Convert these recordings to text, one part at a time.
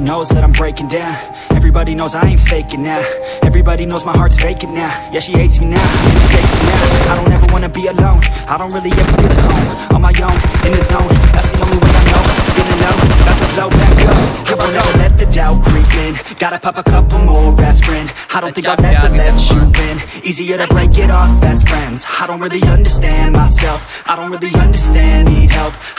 Everybody knows that I'm breaking down. Everybody knows I ain't faking now. Everybody knows my heart's vacant now. Yeah, she hates me now, mistakes me now. I don't ever wanna be alone. I don't really ever feel at home. On my own, in the zone. That's the only way I know. Feeling low, about to blow back up. Here I know, let the doubt creep in. Gotta pop a couple more aspirin. I don't think I'll ever let you in Easier to break it off best friends. I don't really understand myself. I don't really understand, need help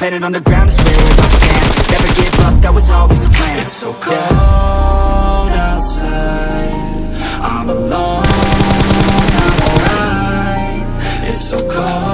Planet on the ground is where I stand. Never give up, that was always the plan. It's so cold yeah. outside. I'm alone, I'm alright. It's so cold.